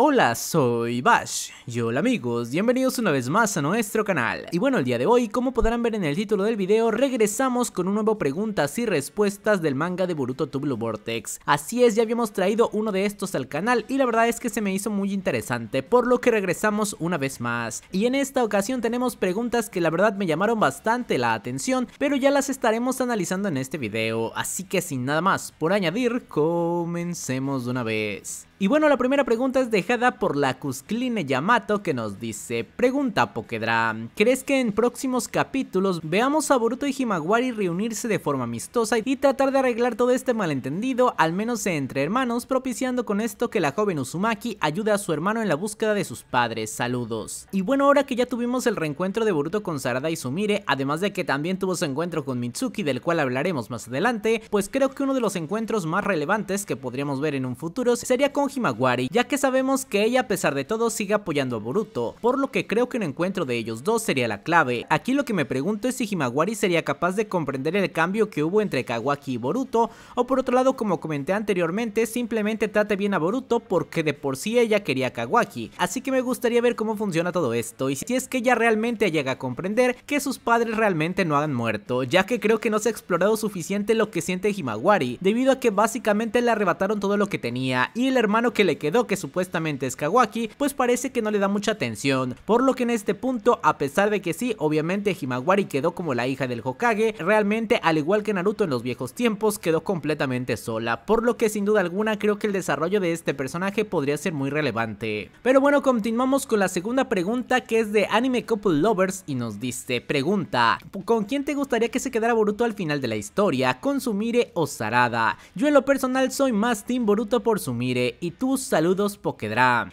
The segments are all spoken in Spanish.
Hola, soy Bash. Y hola amigos, bienvenidos una vez más a nuestro canal. Y bueno, el día de hoy, como podrán ver en el título del video, regresamos con un nuevo preguntas y respuestas del manga de Boruto to Blue Vortex. Así es, ya habíamos traído uno de estos al canal y la verdad es que se me hizo muy interesante, por lo que regresamos una vez más. Y en esta ocasión tenemos preguntas que la verdad me llamaron bastante la atención, pero ya las estaremos analizando en este video, así que sin nada más por añadir, comencemos de una vez. Y bueno, la primera pregunta es dejada por la Cuscline Yamato que nos dice Pregunta Pokedra, ¿crees que en próximos capítulos veamos a Boruto y Himawari reunirse de forma amistosa y tratar de arreglar todo este malentendido, al menos entre hermanos, propiciando con esto que la joven Uzumaki ayude a su hermano en la búsqueda de sus padres? Saludos. Y bueno, ahora que ya tuvimos el reencuentro de Boruto con Sarada y Sumire, además de que también tuvo su encuentro con Mitsuki, del cual hablaremos más adelante, pues creo que uno de los encuentros más relevantes que podríamos ver en un futuro sería con Himawari, ya que sabemos que ella a pesar de todo sigue apoyando a Boruto, por lo que creo que un encuentro de ellos dos sería la clave. Aquí lo que me pregunto es si Himawari sería capaz de comprender el cambio que hubo entre Kawaki y Boruto, o por otro lado como comenté anteriormente, simplemente trate bien a Boruto porque de por sí ella quería a Kawaki, así que me gustaría ver cómo funciona todo esto y si es que ella realmente llega a comprender que sus padres realmente no han muerto, ya que creo que no se ha explorado suficiente lo que siente Himawari, debido a que básicamente le arrebataron todo lo que tenía y el hermano que le quedó que supuestamente es Kawaki, pues parece que no le da mucha atención, por lo que en este punto, a pesar de que sí, obviamente Himawari quedó como la hija del Hokage, realmente al igual que Naruto en los viejos tiempos, quedó completamente sola, por lo que sin duda alguna creo que el desarrollo de este personaje podría ser muy relevante. Pero bueno, continuamos con la segunda pregunta que es de Anime Couple Lovers y nos dice, pregunta, ¿con quién te gustaría que se quedara Boruto al final de la historia? ¿Con Sumire o Sarada? Yo en lo personal soy más Team Boruto por Sumire y tus saludos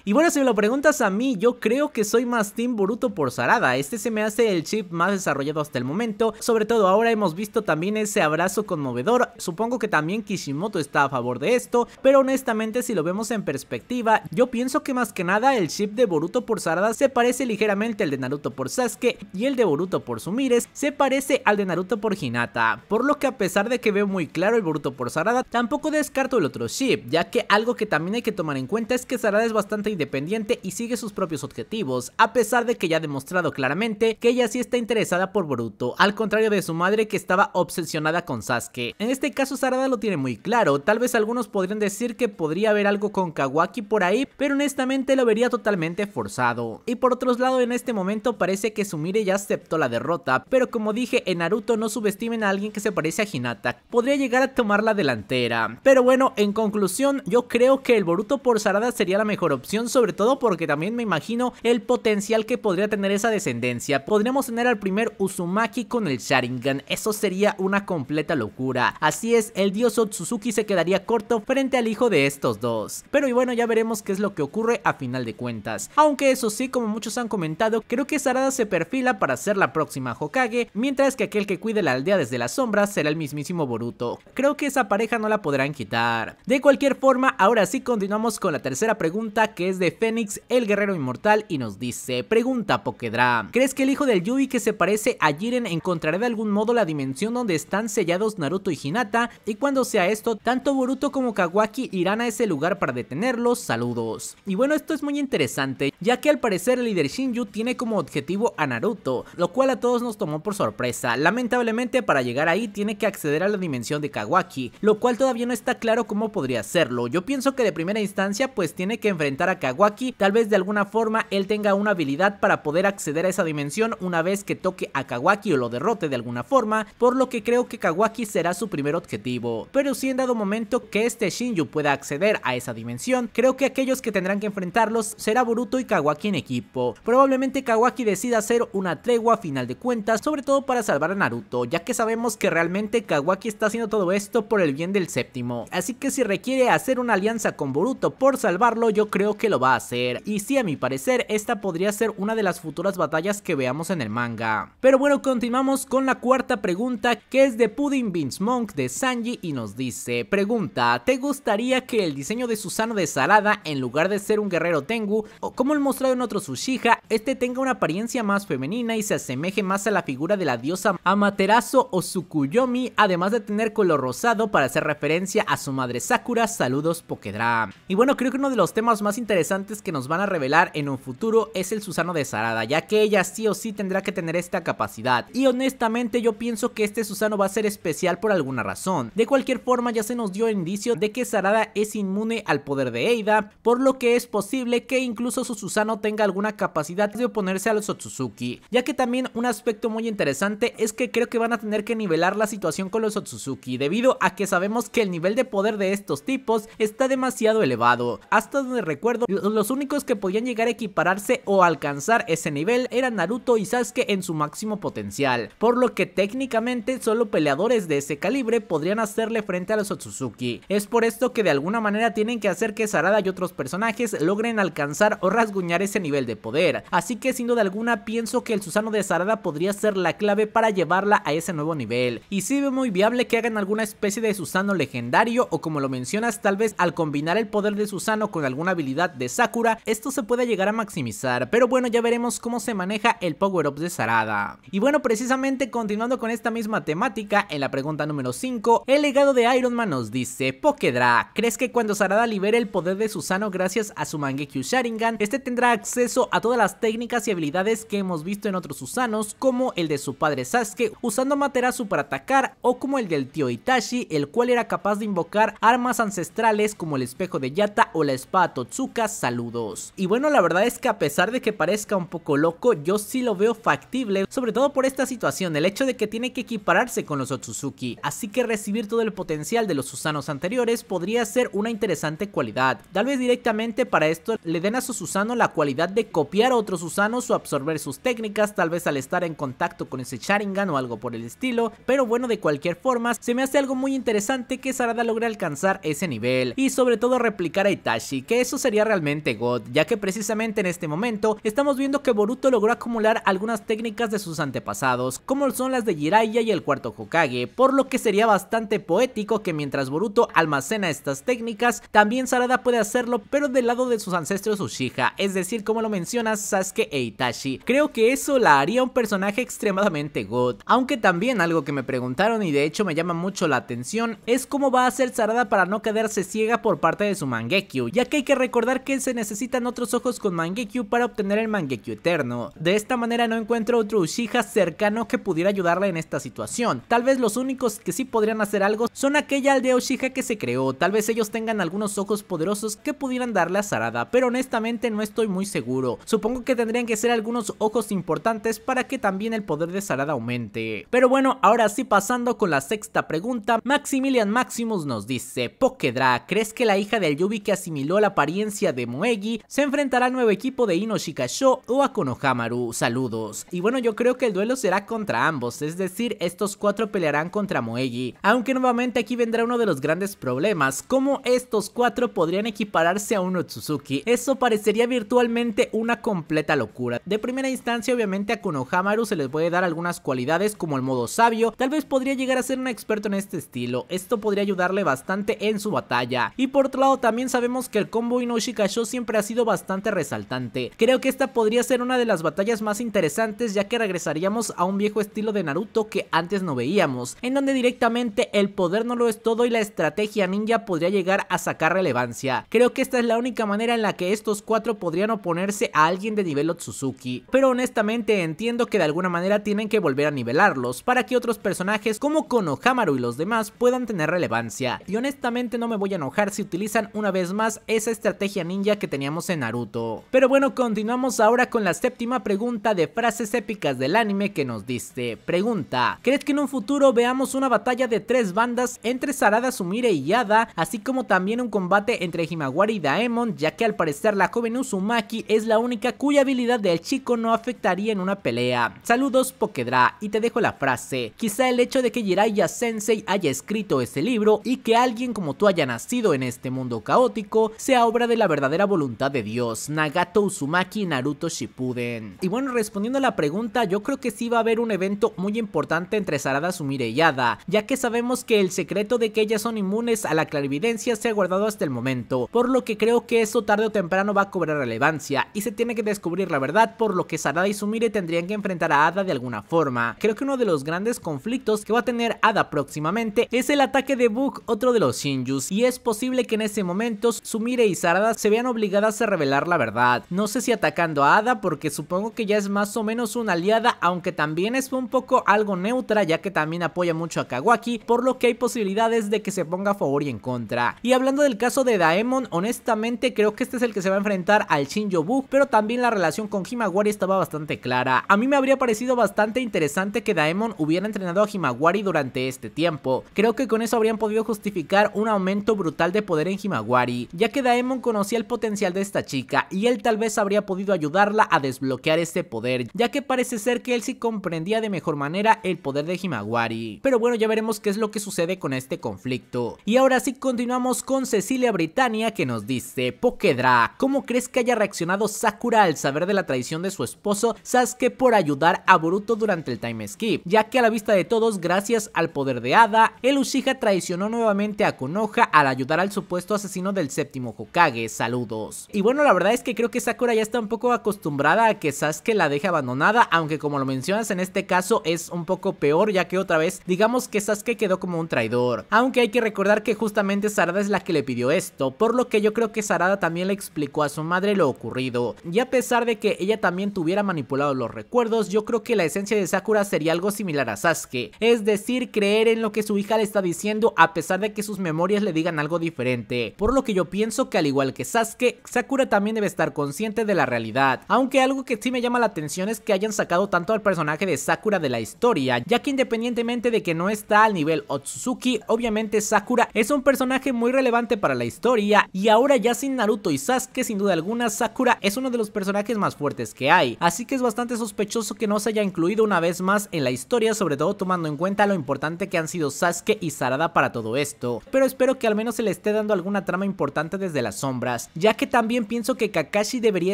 Y bueno, si me lo preguntas a mí, yo creo que soy más Team Boruto por Sarada. Este se me hace el chip más desarrollado hasta el momento. Sobre todo ahora hemos visto también ese abrazo conmovedor. Supongo que también Kishimoto está a favor de esto. Pero honestamente, si lo vemos en perspectiva, yo pienso que más que nada el chip de Boruto por Sarada se parece ligeramente al de Naruto por Sasuke. Y el de Boruto por Sumires se parece al de Naruto por Hinata. Por lo que a pesar de que veo muy claro el Boruto por Sarada, tampoco descarto el otro chip. Ya que algo que también hay que tomar en cuenta es que Sarada es bastante independiente y sigue sus propios objetivos, a pesar de que ya ha demostrado claramente que ella sí está interesada por Boruto, al contrario de su madre que estaba obsesionada con Sasuke. En este caso Sarada lo tiene muy claro, tal vez algunos podrían decir que podría haber algo con Kawaki por ahí, pero honestamente lo vería totalmente forzado. Y por otro lado en este momento parece que Sumire ya aceptó la derrota, pero como dije en Naruto no subestimen a alguien que se parece a Hinata, podría llegar a tomar la delantera. Pero bueno, en conclusión, yo creo que el Boruto por Sarada sería la mejor opción, sobre todo porque también me imagino el potencial que podría tener esa descendencia. Podríamos tener al primer Uzumaki con el Sharingan, eso sería una completa locura. Así es, el dios Otsutsuki se quedaría corto frente al hijo de estos dos. Pero y bueno, ya veremos qué es lo que ocurre a final de cuentas. Aunque eso sí, como muchos han comentado, creo que Sarada se perfila para ser la próxima Hokage, mientras que aquel que cuide la aldea desde las sombras será el mismísimo Boruto. Creo que esa pareja no la podrán quitar. De cualquier forma, ahora sí continuamos con la tercera pregunta que es de Fénix, el guerrero inmortal y nos dice, pregunta Pokedra, ¿crees que el hijo del Yui que se parece a Jiren encontrará de algún modo la dimensión donde están sellados Naruto y Hinata? Y cuando sea esto, tanto Boruto como Kawaki irán a ese lugar para detenerlos, saludos. Y bueno, esto es muy interesante, ya que al parecer el líder Shinju tiene como objetivo a Naruto, lo cual a todos nos tomó por sorpresa. Lamentablemente para llegar ahí tiene que acceder a la dimensión de Kawaki, lo cual todavía no está claro cómo podría hacerlo. Yo pienso que de primera instancia pues tiene que enfrentar a Kawaki, tal vez de alguna forma él tenga una habilidad para poder acceder a esa dimensión una vez que toque a Kawaki o lo derrote de alguna forma, por lo que creo que Kawaki será su primer objetivo. Pero si en dado momento que este Shinju pueda acceder a esa dimensión, creo que aquellos que tendrán que enfrentarlos será Boruto y Kawaki en equipo. Probablemente Kawaki decida hacer una tregua a final de cuentas, sobre todo para salvar a Naruto, ya que sabemos que realmente Kawaki está haciendo todo esto por el bien del séptimo. Así que si requiere hacer una alianza con Boruto por salvarlo, yo creo que lo va a hacer. Y sí, a mi parecer, esta podría ser una de las futuras batallas que veamos en el manga. Pero bueno, continuamos con la cuarta pregunta, que es de Pudding Beans Monk de Sanji y nos dice, pregunta, ¿te gustaría que el diseño de Susano de Sarada, en lugar de ser un guerrero Tengu, o como el mostrado en otro Tsuchiha, este tenga una apariencia más femenina y se asemeje más a la figura de la diosa Amaterasu o Tsukuyomi, además de tener color rosado para hacer referencia a su madre Sakura, saludos Pokedra. Y bueno, creo que uno de los temas más interesantes que nos van a revelar en un futuro es el Susano de Sarada, ya que ella sí o sí tendrá que tener esta capacidad. Y honestamente yo pienso que este Susano va a ser especial por alguna razón. De cualquier forma ya se nos dio indicio de que Sarada es inmune al poder de Eida, por lo que es posible que incluso su Susano tenga alguna capacidad de oponerse a los Otsutsuki, ya que también un aspecto muy interesante es que creo que van a tener que nivelar la situación con los Otsutsuki, debido a que sabemos que el nivel de poder de estos tipos está demasiado elevado. Hasta donde recuerdo, los únicos que podían llegar a equipararse o alcanzar ese nivel eran Naruto y Sasuke en su máximo potencial, por lo que técnicamente solo peleadores de ese calibre podrían hacerle frente a los Otsutsuki. Es por esto que de alguna manera tienen que hacer que Sarada y otros personajes logren alcanzar o rasguñar ese nivel de poder, así que sin duda alguna pienso que el Susano de Sarada podría ser la clave para llevarla a ese nuevo nivel, y sí veo muy viable que hagan alguna especie de Susano legendario o como lo mencionas tal vez al combinar el poder de Susano con alguna habilidad de Sakura, esto se puede llegar a maximizar, pero bueno ya veremos cómo se maneja el power up de Sarada. Y bueno precisamente continuando con esta misma temática, en la pregunta número 5, el legado de Iron Man nos dice, Pokedra, ¿crees que cuando Sarada libere el poder de Susano gracias a su Mangekyo Sharingan, este tendrá acceso a todas las técnicas y habilidades que hemos visto en otros Susanos, como el de su padre Sasuke usando Amaterasu para atacar, o como el del tío Itachi, el cual era capaz de invocar armas ancestrales como el espejo de Yata o la espada Totsuka, saludos. Y bueno, la verdad es que a pesar de que parezca un poco loco, yo sí lo veo factible, sobre todo por esta situación, el hecho de que tiene que equipararse con los Otsutsuki, así que recibir todo el potencial de los Susanos anteriores podría ser una interesante cualidad. Tal vez directamente para esto le den a su Susano la cualidad de copiar a otros Susanos o absorber sus técnicas, tal vez al estar en contacto con ese Sharingan o algo por el estilo, pero bueno, de cualquier forma, se me hace algo muy interesante que Sarada logre alcanzar ese nivel, y sobre todo replicar a Itachi, que eso sería realmente God, ya que precisamente en este momento estamos viendo que Boruto logró acumular algunas técnicas de sus antepasados, como son las de Jiraiya y el cuarto Hokage, por lo que sería bastante poético que mientras Boruto almacena estas técnicas, también Sarada puede hacerlo, pero del lado de sus ancestros Uchiha, es decir, como lo mencionas Sasuke e Itachi. Creo que eso la haría un personaje extremadamente god, aunque también algo que me preguntaron y de hecho me llama mucho la atención es cómo va a hacer Sarada para no quedarse ciega por parte de su Mangekyo, ya que hay que recordar que se necesitan otros ojos con Mangekyo para obtener el Mangekyo eterno. De esta manera no encuentro otro Uchiha cercano que pudiera ayudarle en esta situación. Tal vez los únicos que sí podrían hacer algo son aquella aldea Uchiha que se creó, tal vez ellos tengan algunos ojos poderosos que pudieran darle a Sarada, pero honestamente no estoy muy seguro. Supongo que tendrían que ser algunos ojos importantes para que también el poder de Sarada aumente. Pero bueno, ahora sí pasando con la sexta pregunta, Maximilian Maximus nos dice, Pokedra, ¿crees que la hija del Yubi que asimiló la apariencia de Moegi se enfrentará al nuevo equipo de Ino Shikasho o a Konohamaru? Saludos. Y bueno, yo creo que el duelo será contra ambos, es decir, estos cuatro pelearán contra Moegi, aunque nuevamente aquí vendrá uno de los grandes problemas, cómo estos cuatro podrían equipararse a un Otsutsuki, eso parecería virtualmente una completa locura. De primera instancia obviamente a Konohamaru se les puede dar algunas cualidades como el modo sabio, tal vez podría llegar a ser un experto en este estilo, esto podría ayudarle bastante en su batalla. Y por otro lado también sabemos que el combo Inoshikasho siempre ha sido bastante resaltante, creo que esta podría ser una de las batallas más interesantes ya que regresaríamos a un viejo estilo de Naruto que antes no veíamos, en donde directamente el poder no lo es todo y la estrategia ninja podría llegar a sacar relevancia. Creo que esta es la única manera en la que estos cuatro podrían oponerse a alguien de nivel Otsutsuki, pero honestamente entiendo que de alguna manera tienen que volver a nivelarlos para que otros personajes como Konohamaru y los demás puedan tener relevancia, y honestamente no me voy a enojar si utilizan una vez más esa estrategia ninja que teníamos en Naruto. Pero bueno, continuamos ahora con la séptima pregunta de frases épicas del anime que nos dice, pregunta, ¿crees que en un futuro veamos una batalla de tres bandas entre Sarada, Sumire y Yada, así como también un combate entre Himawari y Daemon, ya que al parecer la joven Uzumaki es la única cuya habilidad del chico no afectaría en una pelea? Saludos Pokedra, y te dejo la frase, quizá el hecho de que Jiraiya Sensei haya escrito este libro y que alguien como tú haya nacido en este mundo caótico sea obra de la verdadera voluntad de Dios, Nagato Uzumaki Naruto Shippuden. Y bueno, respondiendo a la pregunta, yo creo que sí va a haber un evento muy importante entre Sarada, Sumire y Yada, ya que sabemos que el secreto de que ellas son inmunes a la clarividencia se ha guardado hasta el momento, por lo que creo que eso tarde o temprano va a cobrar relevancia y se tiene que descubrir la verdad, por lo que Sarada y Sumire tendrían que enfrentar a Ada de alguna forma. Creo que uno de los grandes conflictos que va a tener Ada próximamente es el ataque de Bug, otro de los Shinjus, y es posible que en ese momento Sumire y Se vean obligadas a revelar la verdad. No sé si atacando a Ada porque supongo que ya es más o menos una aliada, aunque también es un poco algo neutra ya que también apoya mucho a Kawaki, por lo que hay posibilidades de que se ponga a favor y en contra. Y hablando del caso de Daemon, honestamente creo que este es el que se va a enfrentar al Shinjo pero también la relación con Himawari estaba bastante clara. A mí me habría parecido bastante interesante que Daemon hubiera entrenado a Himawari durante este tiempo. Creo que con eso habrían podido justificar un aumento brutal de poder en Himawari, ya que Daemon conocía el potencial de esta chica y él tal vez habría podido ayudarla a desbloquear este poder, ya que parece ser que él sí comprendía de mejor manera el poder de Himawari. Pero bueno, ya veremos qué es lo que sucede con este conflicto. Y ahora sí continuamos con Cecilia Britannia que nos dice, Pokedra, ¿cómo crees que haya reaccionado Sakura al saber de la traición de su esposo Sasuke por ayudar a Boruto durante el time skip? Ya que a la vista de todos, gracias al poder de Ada, el Uchiha traicionó nuevamente a Konoha al ayudar al supuesto asesino del séptimo Hokage, saludos. Y bueno, la verdad es que creo que Sakura ya está un poco acostumbrada a que Sasuke la deje abandonada, aunque como lo mencionas en este caso es un poco peor ya que otra vez digamos que Sasuke quedó como un traidor. Aunque hay que recordar que justamente Sarada es la que le pidió esto, por lo que yo creo que Sarada también le explicó a su madre lo ocurrido. Y a pesar de que ella también tuviera manipulado los recuerdos, yo creo que la esencia de Sakura sería algo similar a Sasuke, es decir, creer en lo que su hija le está diciendo a pesar de que sus memorias le digan algo diferente. Por lo que yo pienso que al igual que Sasuke, Sakura también debe estar consciente de la realidad. Aunque algo que sí me llama la atención es que hayan sacado tanto al personaje de Sakura de la historia, ya que independientemente de que no está al nivel Otsutsuki, obviamente Sakura es un personaje muy relevante para la historia. Y ahora ya sin Naruto y Sasuke sin duda alguna Sakura es uno de los personajes más fuertes que hay, así que es bastante sospechoso que no se haya incluido una vez más en la historia, sobre todo tomando en cuenta lo importante que han sido Sasuke y Sarada para todo esto, pero espero que al menos se le esté dando alguna trama importante desde sombras, ya que también pienso que Kakashi debería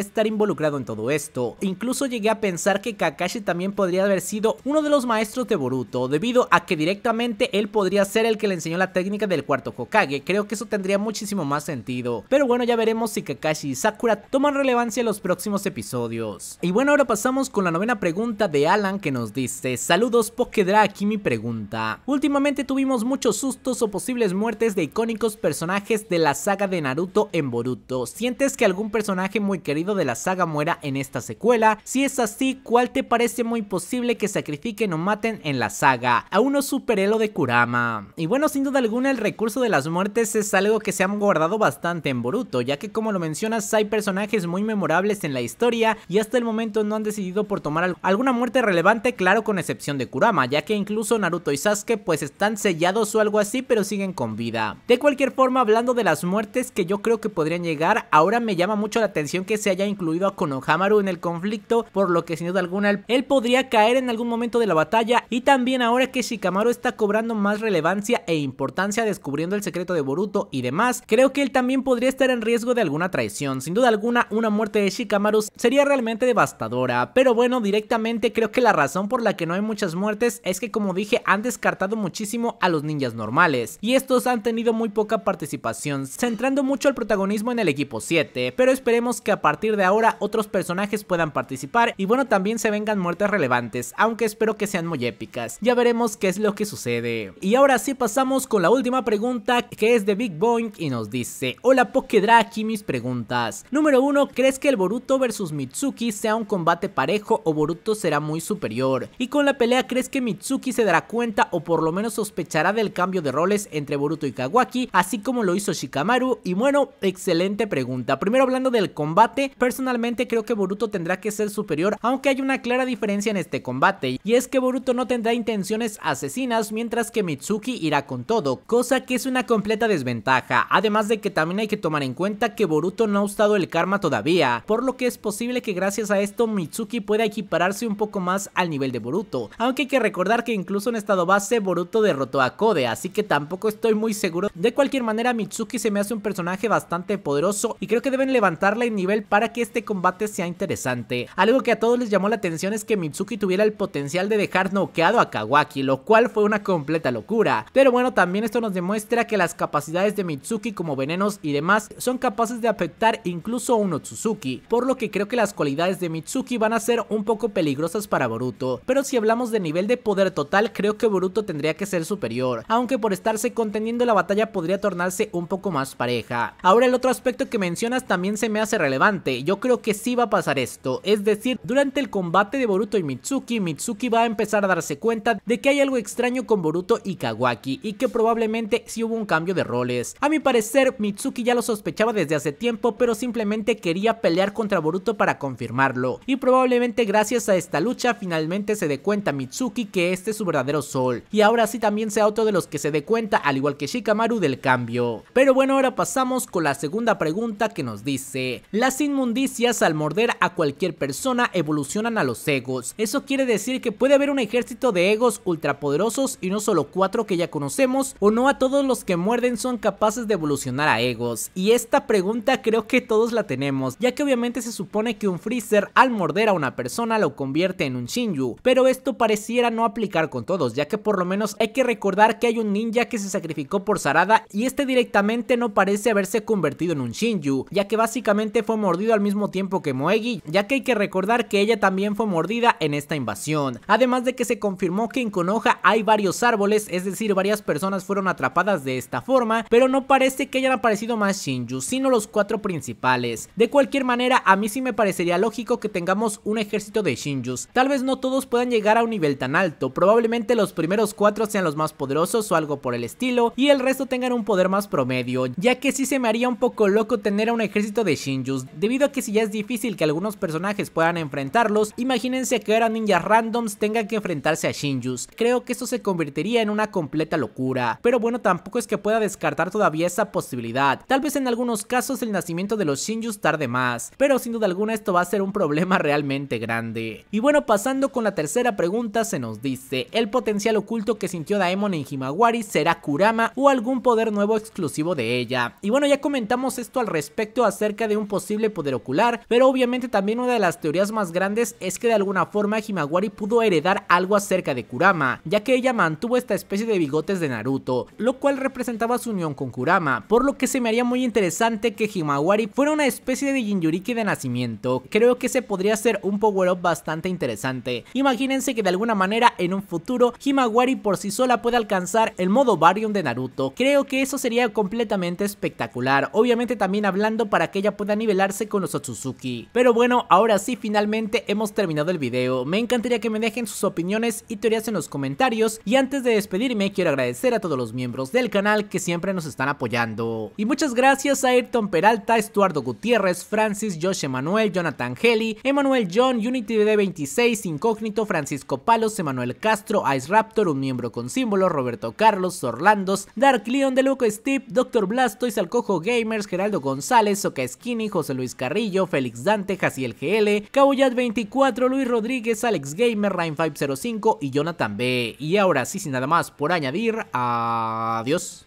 estar involucrado en todo esto, incluso llegué a pensar que Kakashi también podría haber sido uno de los maestros de Boruto, debido a que directamente él podría ser el que le enseñó la técnica del cuarto Hokage, creo que eso tendría muchísimo más sentido, pero bueno ya veremos si Kakashi y Sakura toman relevancia en los próximos episodios. Y bueno ahora pasamos con la novena pregunta de Alan que nos dice, saludos Pokedra, aquí mi pregunta, últimamente tuvimos muchos sustos o posibles muertes de icónicos personajes de la saga de Naruto en Boruto, ¿sientes que algún personaje muy querido de la saga muera en esta secuela? Si es así, ¿cuál te parece muy posible que sacrifiquen o maten en la saga? A uno superelo de Kurama. Y bueno, sin duda alguna el recurso de las muertes es algo que se han guardado bastante en Boruto, ya que como lo mencionas hay personajes muy memorables en la historia y hasta el momento no han decidido por tomar alguna muerte relevante, claro con excepción de Kurama, ya que incluso Naruto y Sasuke pues están sellados o algo así pero siguen con vida. De cualquier forma, hablando de las muertes que yo creo que podrían llegar, ahora me llama mucho la atención que se haya incluido a Konohamaru en el conflicto, por lo que sin duda alguna él podría caer en algún momento de la batalla. Y también ahora que Shikamaru está cobrando más relevancia e importancia descubriendo el secreto de Boruto y demás, creo que él también podría estar en riesgo de alguna traición. Sin duda alguna, una muerte de Shikamaru sería realmente devastadora, pero bueno, directamente creo que la razón por la que no hay muchas muertes es que como dije han descartado muchísimo a los ninjas normales. Y estos han tenido muy poca participación, centrando mucho el protagonismo en el equipo 7, pero esperemos que a partir de ahora otros personajes puedan participar y bueno también se vengan muertes relevantes, aunque espero que sean muy épicas, ya veremos qué es lo que sucede. Y ahora sí pasamos con la última pregunta que es de Big Boing y nos dice, hola Pokedra, aquí mis preguntas. Número 1, ¿crees que el Boruto vs Mitsuki sea un combate parejo o Boruto será muy superior? Y con la pelea, ¿crees que Mitsuki se dará cuenta o por lo menos sospechará del cambio de roles entre Boruto y Kawaki, así como lo hizo Shikamaru? Y bueno, excelente pregunta. Primero hablando del combate, personalmente creo que Boruto tendrá que ser superior, aunque hay una clara diferencia en este combate, y es que Boruto no tendrá intenciones asesinas, mientras que Mitsuki irá con todo, cosa que es una completa desventaja, además de que también hay que tomar en cuenta que Boruto no ha usado el karma todavía, por lo que es posible que gracias a esto Mitsuki pueda equipararse un poco más al nivel de Boruto, aunque hay que recordar que incluso en estado base Boruto derrotó a Kode, así que tampoco estoy muy seguro, de cualquier manera Mitsuki se me hace un personaje bastante poderoso y creo que deben levantarle el nivel para que este combate sea interesante, algo que a todos les llamó la atención es que Mitsuki tuviera el potencial de dejar noqueado a Kawaki, lo cual fue una completa locura. Pero bueno, también esto nos demuestra que las capacidades de Mitsuki como venenos y demás son capaces de afectar incluso a un Otsutsuki, por lo que creo que las cualidades de Mitsuki van a ser un poco peligrosas para Boruto. Pero si hablamos de nivel de poder total, creo que Boruto tendría que ser superior, aunque por estarse conteniendo la batalla podría tornarse un poco más pareja. Ahora el otro aspecto que mencionas también se me hace relevante, yo creo que sí va a pasar esto, es decir, durante el combate de Boruto y Mitsuki, Mitsuki va a empezar a darse cuenta de que hay algo extraño con Boruto y Kawaki y que probablemente sí hubo un cambio de roles. A mi parecer, Mitsuki ya lo sospechaba desde hace tiempo, pero simplemente quería pelear contra Boruto para confirmarlo, y probablemente gracias a esta lucha finalmente se dé cuenta Mitsuki que este es su verdadero sol, y ahora sí también sea otro de los que se dé cuenta, al igual que Shikamaru, del cambio. Pero bueno, ahora pasamos con la segunda pregunta que nos dice, las inmundicias al morder a cualquier persona evolucionan a los egos, eso quiere decir que puede haber un ejército de egos ultrapoderosos y no solo cuatro que ya conocemos, o no a todos los que muerden son capaces de evolucionar a egos, y esta pregunta creo que todos la tenemos, ya que obviamente se supone que un Freezer al morder a una persona lo convierte en un Shinju, pero esto pareciera no aplicar con todos, ya que por lo menos hay que recordar que hay un ninja que se sacrificó por Sarada y este directamente no parece haberse convertido en un Shinju, ya que básicamente fue mordido al mismo tiempo que Moegi, ya que hay que recordar que ella también fue mordida en esta invasión, además de que se confirmó que en Konoha hay varios árboles, es decir, varias personas fueron atrapadas de esta forma, pero no parece que hayan aparecido más Shinju, sino los cuatro principales. De cualquier manera, a mí sí me parecería lógico que tengamos un ejército de Shinjus, tal vez no todos puedan llegar a un nivel tan alto, probablemente los primeros cuatro sean los más poderosos o algo por el estilo, y el resto tengan un poder más promedio, ya que sí se me haría un poco loco tener a un ejército de Shinjus, debido a que si ya es difícil que algunos personajes puedan enfrentarlos, imagínense que ahora ninjas randoms tengan que enfrentarse a Shinjus, creo que esto se convertiría en una completa locura, pero bueno tampoco es que pueda descartar todavía esa posibilidad, tal vez en algunos casos el nacimiento de los Shinjus tarde más, pero sin duda alguna esto va a ser un problema realmente grande. Y bueno pasando con la tercera pregunta se nos dice, ¿el potencial oculto que sintió Daemon en Himawari será Kurama o algún poder nuevo exclusivo de ella? Y bueno ya comentamos esto al respecto acerca de un posible poder ocular, pero obviamente también una de las teorías más grandes es que de alguna forma Himawari pudo heredar algo acerca de Kurama, ya que ella mantuvo esta especie de bigotes de Naruto, lo cual representaba su unión con Kurama, por lo que se me haría muy interesante que Himawari fuera una especie de Jinjuriki de nacimiento, creo que ese podría ser un power up bastante interesante, imagínense que de alguna manera en un futuro Himawari por sí sola puede alcanzar el modo Varium de Naruto, creo que eso sería completamente espectacular, obviamente también hablando para que ella pueda nivelarse con los Otsutsuki, pero bueno ahora sí finalmente hemos terminado el video, me encantaría que me dejen sus opiniones y teorías en los comentarios. Y antes de despedirme quiero agradecer a todos los miembros del canal que siempre nos están apoyando. Y muchas gracias a Ayrton Peralta, Estuardo Gutiérrez, Francis, Josh Emanuel, Jonathan Heli, Emanuel John, Unity DD26, Incógnito, Francisco Palos, Emanuel Castro, Ice Raptor, un miembro con símbolo, Roberto Carlos, Orlandos, Dark Leon, De Loco Steve, Dr. Blastoise, Alcojo Gamers, Geraldo González, Soca Skinny, José Luis Carrillo, Félix Dante, Jaciel GL, Cabullat24, Luis Rodríguez, Alex Gamer, Rain505 y Jonathan B. Y ahora sí, sin nada más por añadir, adiós.